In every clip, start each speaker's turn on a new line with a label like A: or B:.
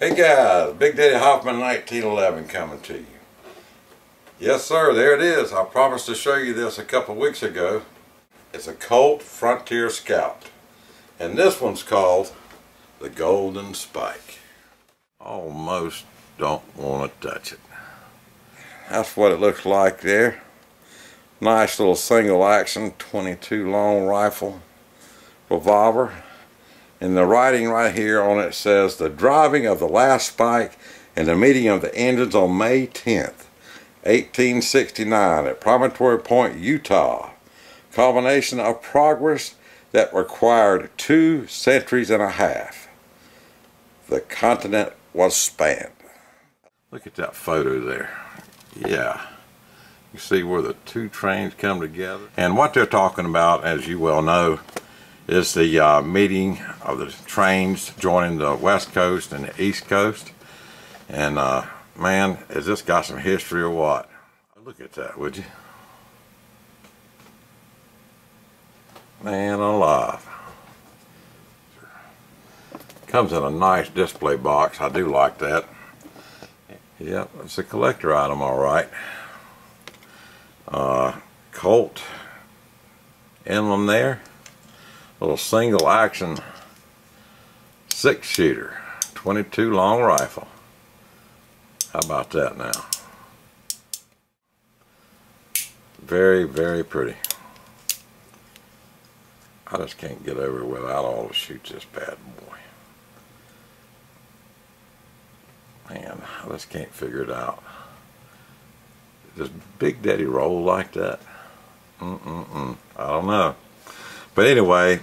A: Hey guys, Big Daddy Hoffman 1911 coming to you. Yes sir, there it is. I promised to show you this a couple weeks ago. It's a Colt Frontier Scout. And this one's called the Golden Spike. Almost don't want to touch it. That's what it looks like there. Nice little single action 22 long rifle revolver and the writing right here on it says the driving of the last spike and the meeting of the engines on May 10th 1869 at Promontory Point Utah. Culmination of progress that required two centuries and a half. The continent was spanned. Look at that photo there. Yeah. You see where the two trains come together? And what they're talking about as you well know is the uh, meeting of the trains joining the west coast and the east coast. And uh, man has this got some history or what? Look at that would you? Man alive. Comes in a nice display box. I do like that. Yep it's a collector item all right. Uh, Colt emblem there little single action. Six shooter. 22 long rifle. How about that now? Very very pretty. I just can't get over without all the shoots this bad boy. Man I just can't figure it out. Does Big Daddy roll like that? Mm-mm-mm. I don't know. But anyway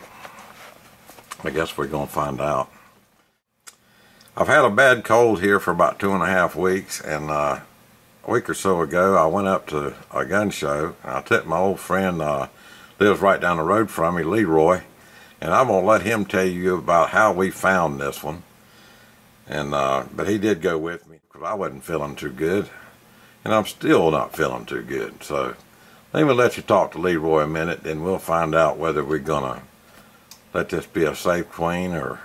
A: I guess we're going to find out. I've had a bad cold here for about two and a half weeks and uh, a week or so ago I went up to a gun show and I took my old friend uh, lives right down the road from me Leroy and I'm going to let him tell you about how we found this one and uh, but he did go with me because I wasn't feeling too good and I'm still not feeling too good so let me let you talk to Leroy a minute and we'll find out whether we're gonna let this be a safe queen or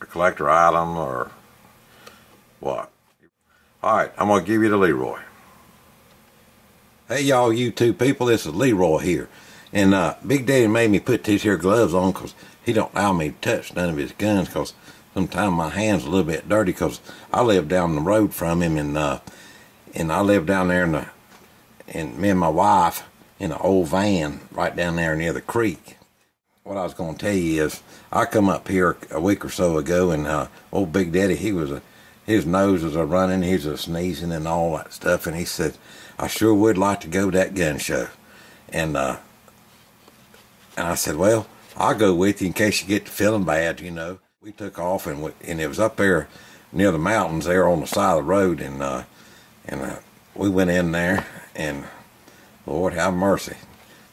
A: a collector item or what. Alright, I'm going to give you to Leroy.
B: Hey y'all YouTube people, this is Leroy here. And uh, Big Daddy made me put these here gloves on because he don't allow me to touch none of his guns because sometimes my hand's a little bit dirty because I live down the road from him and uh, and I live down there in the, and me and my wife in an old van right down there near the creek what I was going to tell you is I come up here a week or so ago and uh, old Big Daddy, he was a, his nose was a running, he was a sneezing and all that stuff. And he said, I sure would like to go to that gun show. And, uh, and I said, well, I'll go with you in case you get feeling bad, you know. We took off and we, and it was up there near the mountains there on the side of the road. And, uh, and uh, we went in there and Lord have mercy.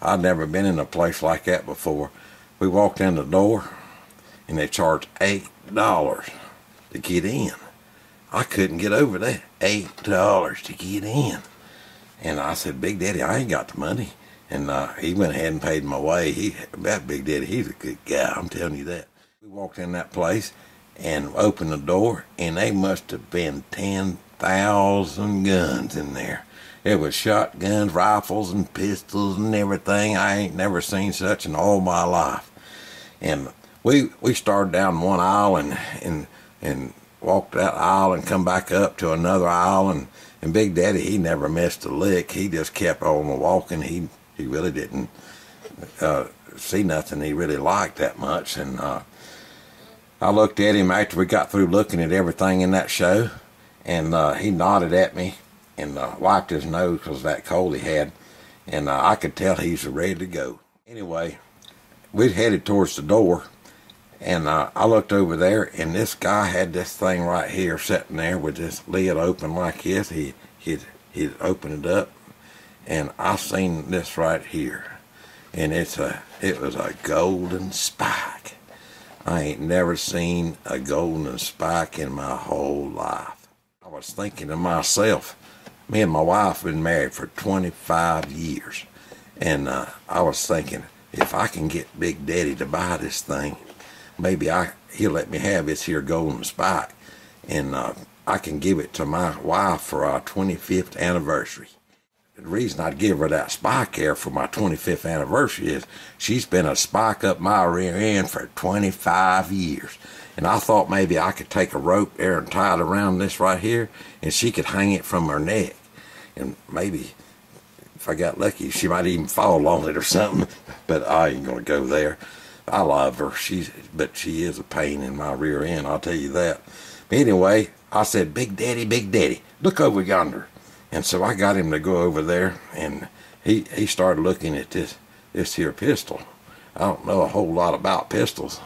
B: I'd never been in a place like that before we walked in the door and they charged eight dollars to get in. I couldn't get over that. Eight dollars to get in. And I said, Big Daddy, I ain't got the money. And uh, he went ahead and paid my way. He that Big Daddy, he's a good guy, I'm telling you that. We walked in that place and opened the door and they must have been ten thousand guns in there. It was shotguns, rifles, and pistols and everything. I ain't never seen such in all my life and we we started down one aisle and and and walked that aisle and come back up to another aisle and and Big Daddy he never missed a lick. He just kept on walking. He he really didn't uh, see nothing he really liked that much. And uh, I looked at him after we got through looking at everything in that show, and uh, he nodded at me and uh, wiped his nose because that cold he had, and uh, I could tell he's ready to go. Anyway, we headed towards the door and uh, I looked over there and this guy had this thing right here sitting there with this lid open like this. He he'd, he'd opened it up and I seen this right here and it's a it was a golden spike. I ain't never seen a golden spike in my whole life. I was thinking to myself, me and my wife been married for 25 years and uh, I was thinking if I can get Big Daddy to buy this thing, maybe I he'll let me have this here golden spike, and uh, I can give it to my wife for our 25th anniversary. The reason I'd give her that spike here for my 25th anniversary is she's been a spike up my rear end for 25 years. And I thought maybe I could take a rope there and tie it around this right here, and she could hang it from her neck. And maybe if I got lucky, she might even fall on it or something. But I ain't gonna go there. I love her. She's, but she is a pain in my rear end. I'll tell you that. But anyway, I said, "Big Daddy, Big Daddy, look over yonder." And so I got him to go over there, and he he started looking at this this here pistol. I don't know a whole lot about pistols,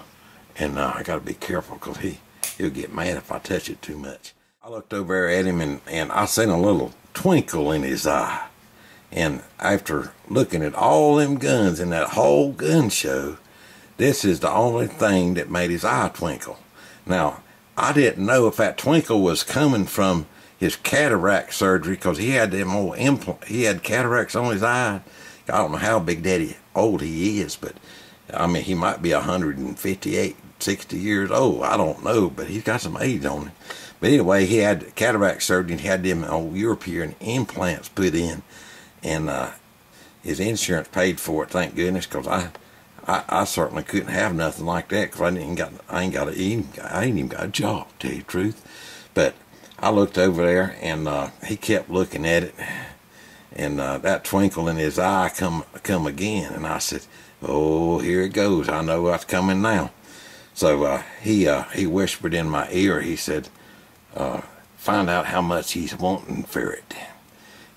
B: and uh, I got to be careful because he he'll get mad if I touch it too much. I looked over at him, and and I seen a little twinkle in his eye. And after looking at all them guns in that whole gun show, this is the only thing that made his eye twinkle. Now, I didn't know if that twinkle was coming from his cataract surgery because he had them old implant. He had cataracts on his eye. I don't know how Big Daddy old he is, but I mean he might be 158, 60 years old. I don't know, but he's got some age on him. But anyway, he had cataract surgery. and He had them old European implants put in and uh, his insurance paid for it. Thank goodness, because I, I, I certainly couldn't have nothing like that because I didn't got I ain't got a, I ain't even got a job. To tell you the truth, but I looked over there and uh, he kept looking at it, and uh, that twinkle in his eye come come again, and I said, "Oh, here it goes. I know what's coming now." So uh, he uh, he whispered in my ear. He said, uh, "Find out how much he's wanting for it."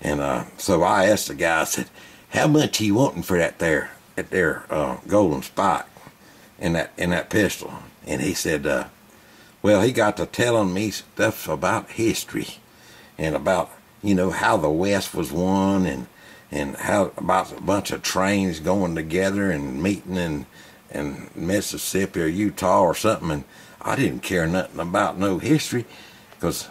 B: And uh, so I asked the guy, I said, how much are you wanting for that there, that there uh, golden spike in that, in that pistol? And he said, uh, well, he got to telling me stuff about history and about, you know, how the West was won and, and how about a bunch of trains going together and meeting in, in Mississippi or Utah or something. And I didn't care nothing about no history because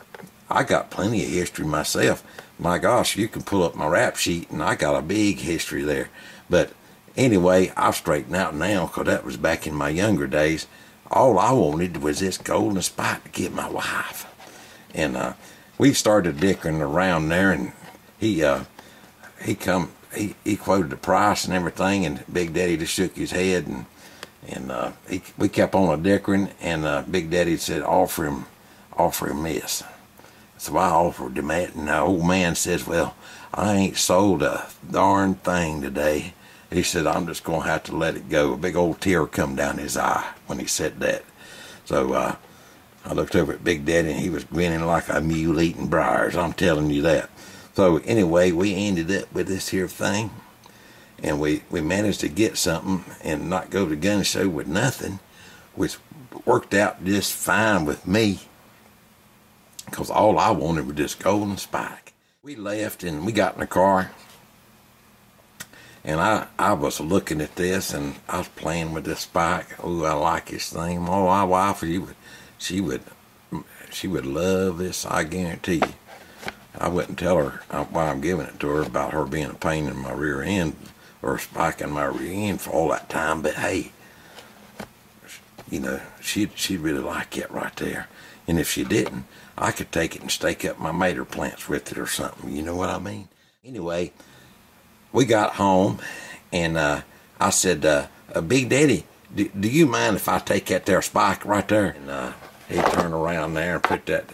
B: I got plenty of history myself my gosh, you can pull up my rap sheet and I got a big history there. But anyway, I've straightened out now because that was back in my younger days. All I wanted was this golden spot to get my wife. And uh, we started dickering around there and he uh, he come he, he quoted the price and everything and Big Daddy just shook his head and and uh, he, we kept on a dickering and uh, Big Daddy said offer him offer him this. So I offered him that, and the old man says, Well, I ain't sold a darn thing today. He said, I'm just going to have to let it go. A big old tear come down his eye when he said that. So uh, I looked over at Big Daddy, and he was grinning like a mule eating briars. I'm telling you that. So anyway, we ended up with this here thing, and we, we managed to get something and not go to the gun show with nothing, which worked out just fine with me because all I wanted was this golden spike. We left and we got in the car, and I I was looking at this and I was playing with this spike. Oh, I like this thing. Oh, my wife, she would, she would, she would love this. I guarantee you. I wouldn't tell her uh, why I'm giving it to her about her being a pain in my rear end or a spike in my rear end for all that time. But hey, you know, she'd she'd really like it right there. And if she didn't, I could take it and stake up my mater plants with it or something. You know what I mean? Anyway, we got home and uh, I said, uh, uh, Big Daddy, do, do, you mind if I take that there spike right there? And uh, he turned around there and put that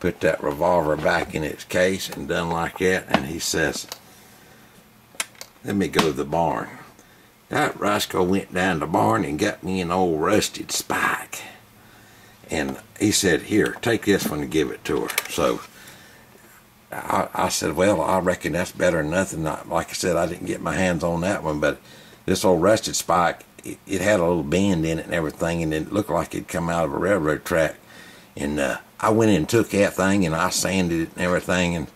B: put that revolver back in its case and done like that. And he says, let me go to the barn. That rascal went down the barn and got me an old rusted spike. And he said, here, take this one and give it to her. So I, I said, well, I reckon that's better than nothing. Like I said, I didn't get my hands on that one, but this old rusted spike, it, it had a little bend in it and everything, and it looked like it'd come out of a railroad track. And uh, I went in and took that thing, and I sanded it and everything, and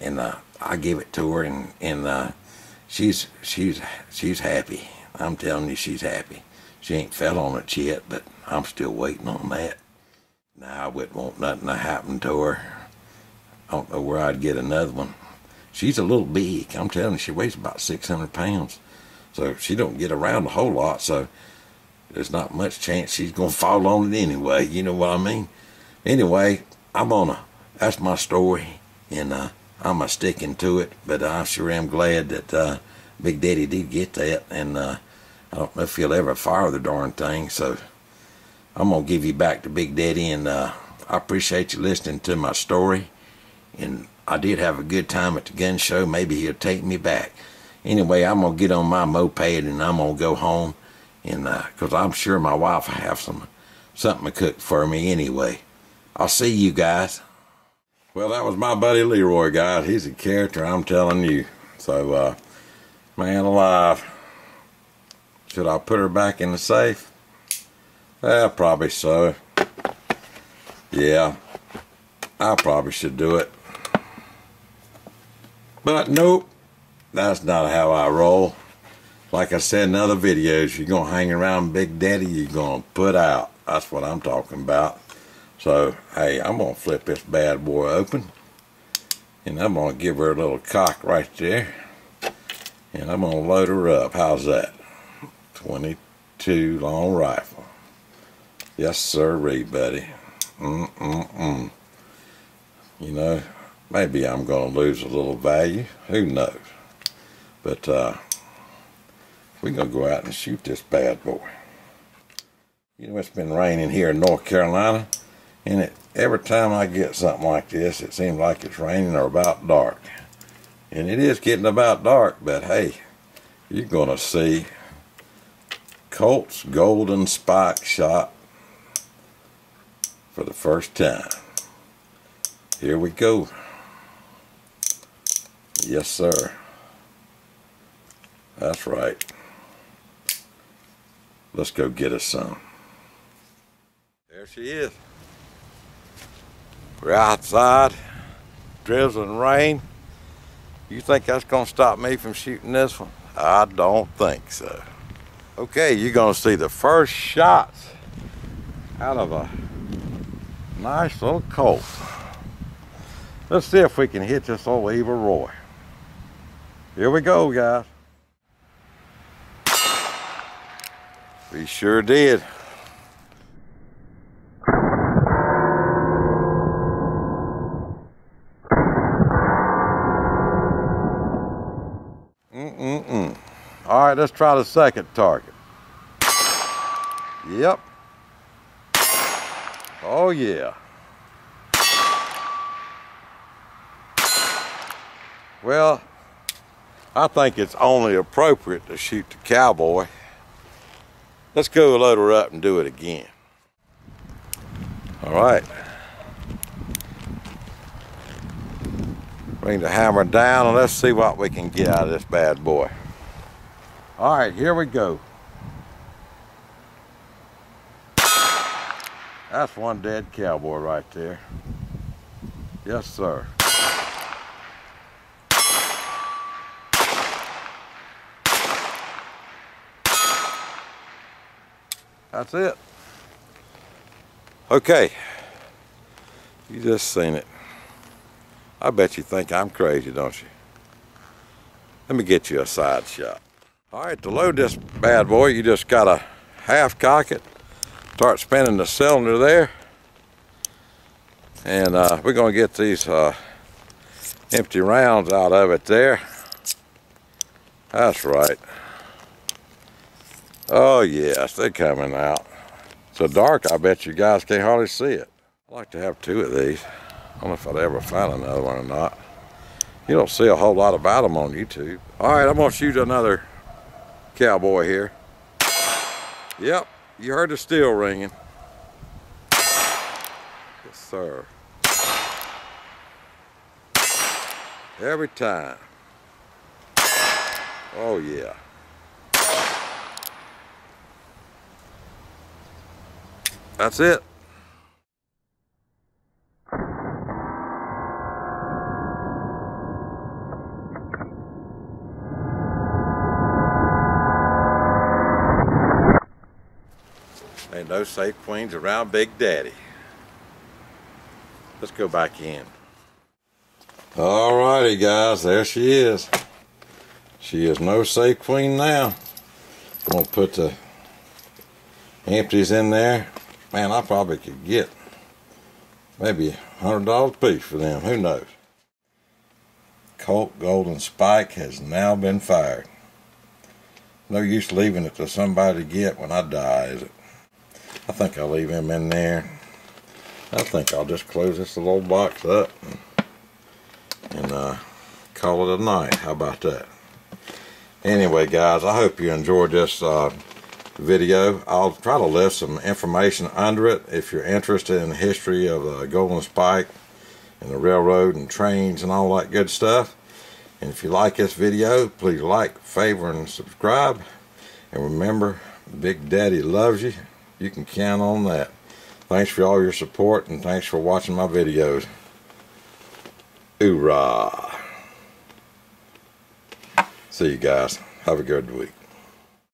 B: and uh, I gave it to her, and and uh, she's she's she's happy. I'm telling you, she's happy. She ain't fell on it yet, but I'm still waiting on that. Now, I wouldn't want nothing to happen to her. I don't know where I'd get another one. She's a little big. I'm telling you, she weighs about 600 pounds. So she don't get around a whole lot. So there's not much chance she's gonna fall on it anyway. You know what I mean? Anyway, I'm gonna. That's my story, and uh, I'm a sticking to it. But I sure am glad that uh, Big Daddy did get that, and uh, I don't know if he'll ever fire the darn thing. So I'm gonna give you back to Big Daddy, and uh, I appreciate you listening to my story. And I did have a good time at the gun show. Maybe he'll take me back. Anyway, I'm gonna get on my moped and I'm gonna go home, and because I'm sure my wife will have some something to cook for me anyway. I'll see you guys. Well, that was my buddy Leroy, guys. He's a character, I'm telling you. So, uh, man alive. Should I put her back in the safe? Well, probably so. Yeah, I probably should do it. But nope, that's not how I roll. Like I said in other videos, you're going to hang around Big Daddy, you're going to put out. That's what I'm talking about. So, hey, I'm going to flip this bad boy open. And I'm going to give her a little cock right there. And I'm going to load her up. How's that? 22 long rifle. Yes, sir, buddy. Mm-mm-mm. You know, maybe I'm going to lose a little value. Who knows? But uh, we're going to go out and shoot this bad boy. You know, it's been raining here in North Carolina. And it, every time I get something like this, it seems like it's raining or about dark. And it is getting about dark, but hey, you're going to see Colt's Golden Spike Shot for the first time. Here we go. Yes, sir. That's right. Let's go get us some. There she is. We're outside, drizzling rain. You think that's gonna stop me from shooting this one? I don't think so. Okay, you're gonna see the first shots out of a nice little colt. Let's see if we can hit this old Eva Roy. Here we go, guys. We sure did. Mm-mm-mm. All right, let's try the second target. Yep. Oh, yeah. Well, I think it's only appropriate to shoot the cowboy. Let's go load her up and do it again. All right. Bring the hammer down and let's see what we can get out of this bad boy. All right, here we go. That's one dead cowboy right there. Yes, sir. That's it. Okay. You just seen it. I bet you think I'm crazy, don't you? Let me get you a side shot. All right, to load this bad boy, you just gotta half cock it, start spinning the cylinder there, and uh, we're gonna get these uh, empty rounds out of it there. That's right. Oh yes, they're coming out. It's so dark, I bet you guys can't hardly see it. I'd like to have two of these. I don't know if I'd ever find another one or not. You don't see a whole lot about them on YouTube. All right, I'm gonna shoot another cowboy here. Yep, you heard the steel ringing. Yes, sir. Every time. Oh, yeah. That's it. Ain't no safe queens around Big Daddy. Let's go back in. Alrighty guys, there she is. She is no safe queen now. I'm gonna put the empties in there, man, I probably could get maybe $100 a piece for them. Who knows? Colt Golden Spike has now been fired. No use leaving it to somebody to get when I die, is it? I think I'll leave him in there. I think I'll just close this little box up and, uh, call it a night. How about that? Anyway, guys, I hope you enjoyed this uh, video. I'll try to list some information under it if you're interested in the history of the Golden Spike and the railroad and trains and all that good stuff. And if you like this video, please like, favor, and subscribe. And remember, Big Daddy loves you. You can count on that. Thanks for all your support and thanks for watching my videos. Hoorah! See you guys. Have a good week.